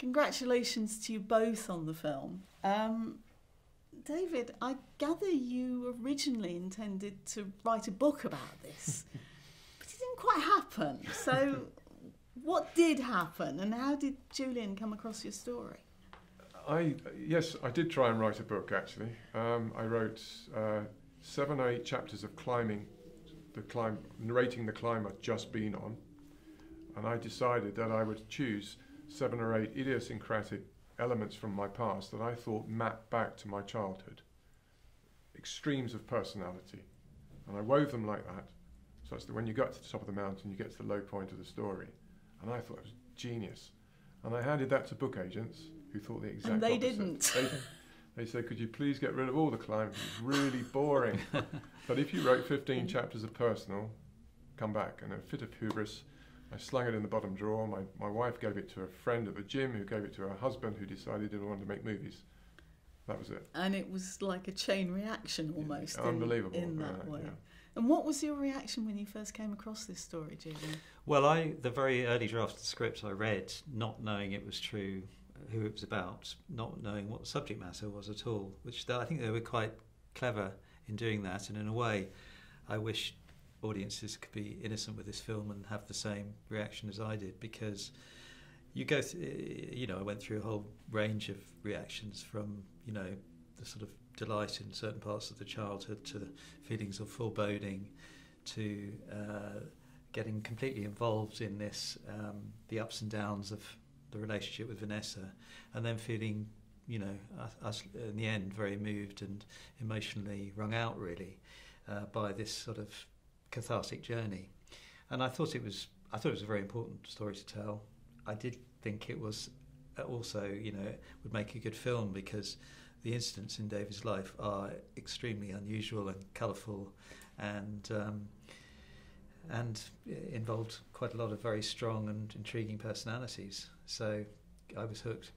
Congratulations to you both on the film. Um, David, I gather you originally intended to write a book about this, but it didn't quite happen. So, what did happen, and how did Julian come across your story? I yes, I did try and write a book. Actually, um, I wrote uh, seven or eight chapters of climbing, the climb, narrating the climb I'd just been on, and I decided that I would choose seven or eight idiosyncratic elements from my past that I thought mapped back to my childhood, extremes of personality, and I wove them like that, such that when you got to the top of the mountain, you get to the low point of the story, and I thought it was genius, and I handed that to book agents who thought the exact and they opposite. didn't. They, they said, could you please get rid of all the climbing? It's really boring. but if you wrote 15 mm. chapters of personal, come back. And a fit of hubris, I slung it in the bottom drawer. My, my wife gave it to a friend at the gym who gave it to her husband who decided he wanted to make movies. That was it. And it was like a chain reaction almost. in- Unbelievable. In, that right, way. yeah. And what was your reaction when you first came across this story, Julian? Well, I the very early draft of the script I read, not knowing it was true, who it was about, not knowing what the subject matter was at all. Which I think they were quite clever in doing that, and in a way, I wish audiences could be innocent with this film and have the same reaction as I did because you go, th- you know, I went through a whole range of reactions from you know the sort of delight in certain parts of the childhood to feelings of foreboding to uh, getting completely involved in this, um, the ups and downs of the relationship with Vanessa, and then feeling, you know, us, in the end very moved and emotionally wrung out really uh, by this sort of cathartic journey. And I thought it was, I thought it was a very important story to tell. I did think it was uh, also, you know, would make a good film because the incidents in David's life are extremely unusual and colourful, and um, and involved quite a lot of very strong and intriguing personalities. So I was hooked.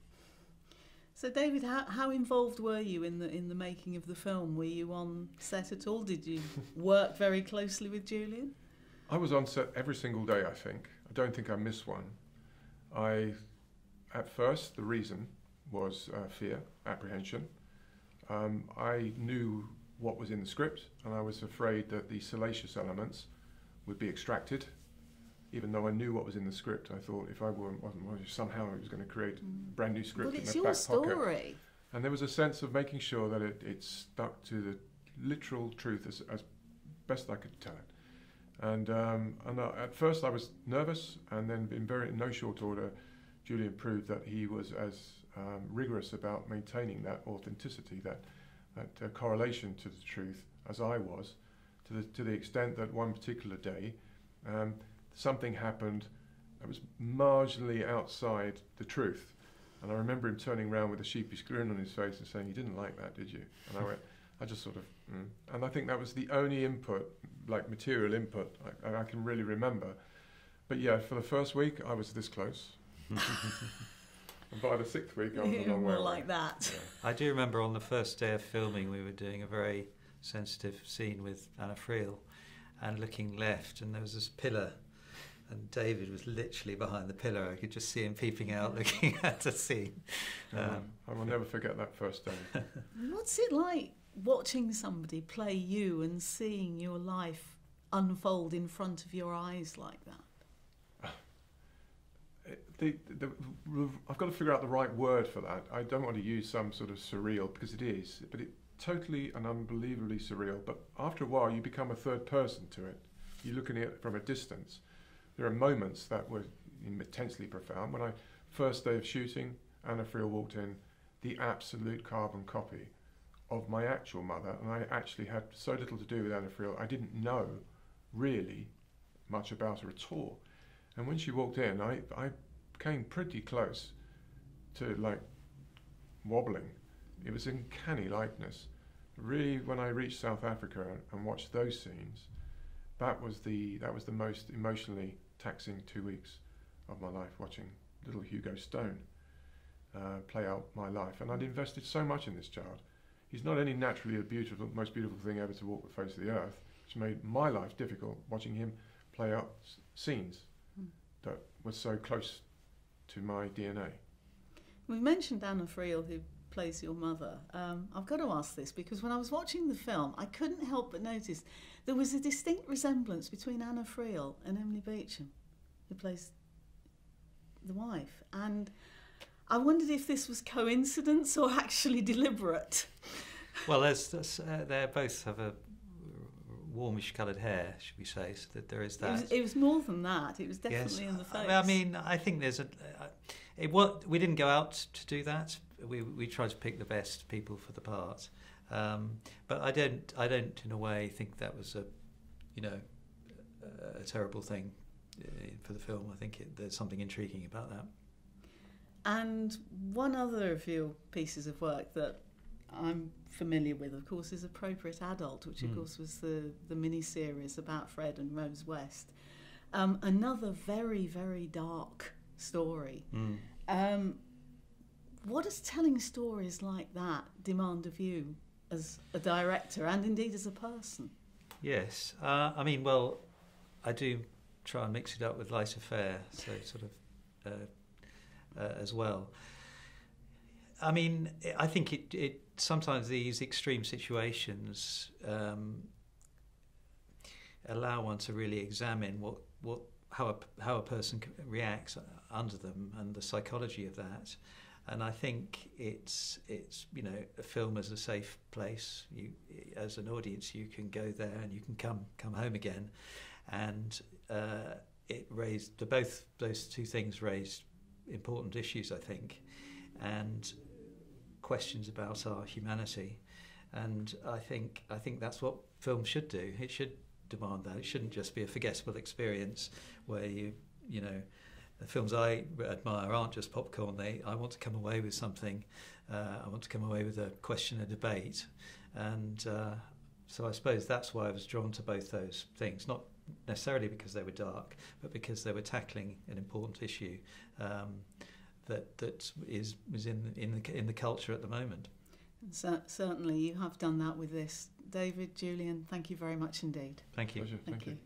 So, David, how, how involved were you in the in the making of the film? Were you on set at all? Did you work very closely with Julian? I was on set every single day, I think. I don't think I missed one. I, at first, the reason was uh, fear, apprehension. Um, I knew what was in the script, and I was afraid that the salacious elements would be extracted. Even though I knew what was in the script, I thought if I weren't, wasn't, somehow it was going to create a brand new script well, in it's the your back pocket. And there was a sense of making sure that it, it stuck to the literal truth as, as best I could tell it. And, um, and uh, at first I was nervous, and then in very no short order, Julian proved that he was as um, rigorous about maintaining that authenticity, that, that uh, correlation to the truth as I was, to the, to the extent that one particular day um, something happened that was marginally outside the truth. And I remember him turning around with a sheepish grin on his face and saying, "You didn't like that, did you?" And I went, "I just sort of," mm. and I think that was the only input, like material input, I, I can really remember. But yeah, for the first week, I was this close, and by the sixth week, I was a long way more away. like that. Yeah. I do remember on the first day of filming, we were doing a very sensitive scene with Anna Friel, and looking left, and there was this pillar, and David was literally behind the pillar. I could just see him peeping out, looking at the scene. Um, I will never forget that first day. What's it like watching somebody play you and seeing your life unfold in front of your eyes like that? the, the, the, I've got to figure out the right word for that. I don't want to use some sort of surreal because it is, but it totally and unbelievably surreal. But after a while, you become a third person to it. You're looking at it from a distance. There are moments that were intensely profound. When I first day of shooting, Anna Friel walked in, the absolute carbon copy of my actual mother, and I actually had so little to do with Anna Friel. I didn't know really much about her at all. And when she walked in, I, I came pretty close to like wobbling. It was uncanny likeness. Really, when I reached South Africa and watched those scenes, that was the that was the most emotionally taxing two weeks of my life. Watching little Hugo Stone uh, play out my life, and I'd invested so much in this child. He's not only naturally the beautiful, most beautiful thing ever to walk the face of the earth, which made my life difficult. Watching him play out scenes that were so close to my DNA. We mentioned Anna Friel, who plays your mother. Um, I've got to ask this because when I was watching the film, I couldn't help but notice there was a distinct resemblance between Anna Friel and Emily Beecham, who plays the wife. And I wondered if this was coincidence or actually deliberate. Well, there's, there's, uh, they both have a warmish coloured hair, should we say? So that there is that. It was, it was more than that. It was definitely yes. in the face. I mean, I think there's a. Uh, it what we didn't go out to do that. We we tried to pick the best people for the part, um, but I don't I don't in a way think that was a, you know, a, a terrible thing uh, for the film. I think it, there's something intriguing about that. And one other of your pieces of work that I'm familiar with, of course, is Appropriate Adult, which, of Mm. course, was the, the mini series about Fred and Rose West. Um, another very, very dark story. Mm. Um, what does telling stories like that demand of you as a director and indeed as a person? Yes, uh, I mean, well, I do try and mix it up with lighter fare, so sort of uh, uh, as well. I mean, I think it, it sometimes these extreme situations um, allow one to really examine what, what how a, how a person reacts under them and the psychology of that. And I think it's it's you know a film is a safe place. You as an audience you can go there and you can come come home again, and uh, it raised the both those two things raised important issues I think, and questions about our humanity, and I think I think that's what film should do. It should demand that. It shouldn't just be a forgettable experience where you you know the films I admire aren't just popcorn. They, I want to come away with something. Uh, I want to come away with a question, a debate, and uh, so I suppose that's why I was drawn to both those things. Not necessarily because they were dark, but because they were tackling an important issue um, that that is is in in the in the culture at the moment. And cer- certainly, you have done that with this. David, Julian, thank you very much indeed. Thank you. Pleasure. Thank Thank you. you.